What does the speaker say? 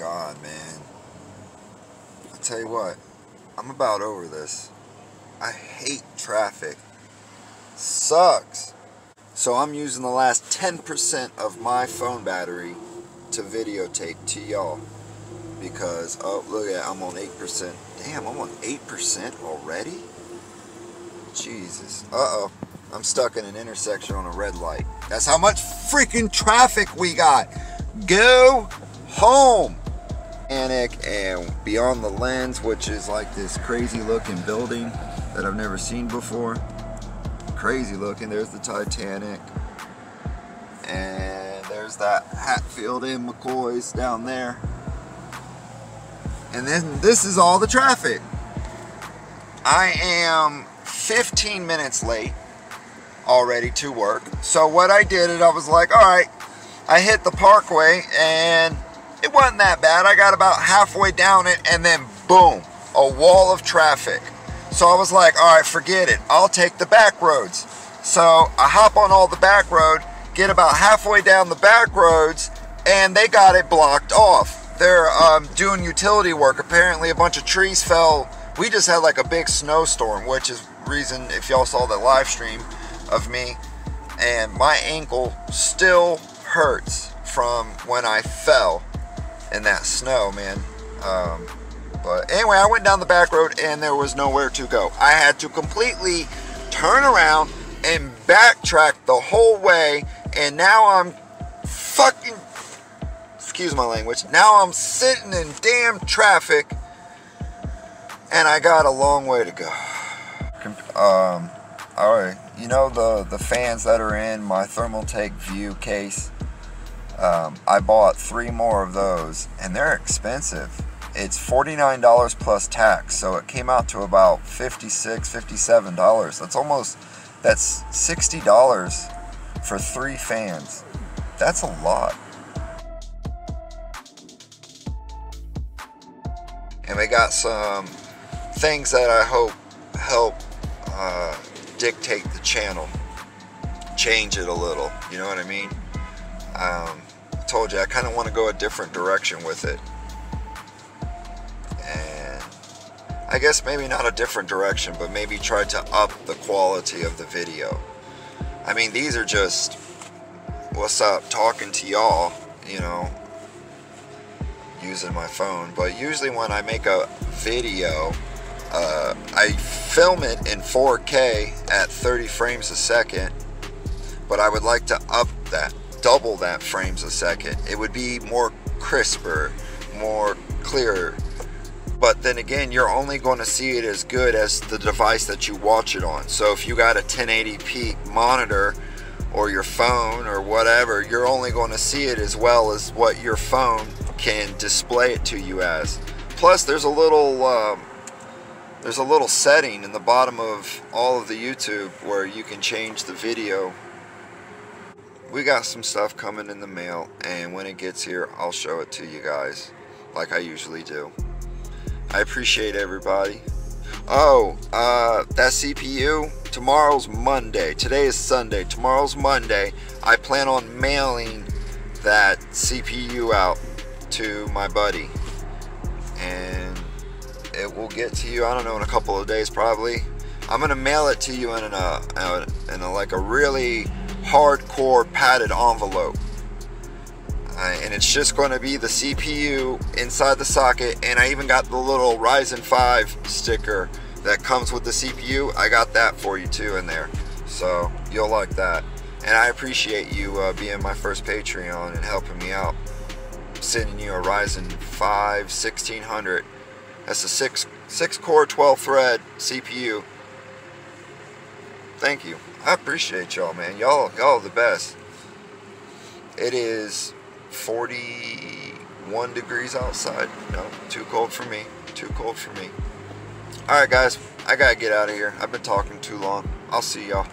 God, man. I tell you what, I'm about over this. I hate traffic. Sucks. So I'm using the last 10% of my phone battery to videotape to y'all. Because, oh, look at I'm on 8%. Damn, I'm on 8% already? Jesus. Uh-oh. I'm stuck in an intersection on a red light. That's how much freaking traffic we got. Go home. Panic and Beyond the Lens, which is like this crazy looking building that I've never seen before. Crazy looking. There's the Titanic. And there's that Hatfield and McCoy's down there. And then this is all the traffic. I am 15 minutes late already to work. So what I did is I was like, all right, I hit the parkway and it wasn't that bad. I got about halfway down it and then boom, a wall of traffic. So I was like, all right, forget it. I'll take the back roads. So I hop on all the back road, get about halfway down the back roads, and they got it blocked off. They're um, doing utility work. Apparently a bunch of trees fell. We just had like a big snowstorm, which is reason if y'all saw the live stream of me and my ankle still hurts from when I fell in that snow, man. Um, but anyway, I went down the back road and there was nowhere to go. I had to completely turn around and backtrack the whole way. And now I'm fucking, excuse my language, now I'm sitting in damn traffic and I got a long way to go. Um, all right, you know the, the fans that are in my Thermaltake View case? Um, I bought three more of those and they're expensive. It's $49 plus tax, so it came out to about $56, $57. That's almost, that's $60 for three fans. That's a lot. And we got some things that I hope help uh, dictate the channel, change it a little. You know what I mean? Um, told you I kind of want to go a different direction with it. And I guess maybe not a different direction, but maybe try to up the quality of the video. I mean, these are just what's up talking to y'all, you know, using my phone. But usually when I make a video, uh, I film it in 4K at 30 frames a second, but I would like to up that, double that frames a second. It would be more crisper, more clearer. But then again, you're only going to see it as good as the device that you watch it on. So if you got a 1080p monitor or your phone or whatever, you're only going to see it as well as what your phone can display it to you as. Plus, there's a little um, there's a little setting in the bottom of all of the YouTube where you can change the video. We got some stuff coming in the mail and when it gets here I'll show it to you guys like I usually do. I appreciate everybody. Oh, uh, that CPU, tomorrow's Monday. Today is Sunday. Tomorrow's Monday. I plan on mailing that CPU out to my buddy. And it will get to you, I don't know, in a couple of days probably. I'm gonna mail it to you in a, in a like a really hardcore padded envelope. Uh, and it's just going to be the CPU inside the socket and I even got the little Ryzen 5 sticker that comes with the CPU I got that for you too in there. So you'll like that. And I appreciate you uh, being my first Patreon and helping me out. Sending you a Ryzen 5 1600 that's a 6 6 core 12 thread CPU thank you I appreciate y'all man y'all y'all the best it is 41 degrees outside. No, too cold for me. Too cold for me. Alright guys, I gotta get out of here. I've been talking too long. I'll see y'all.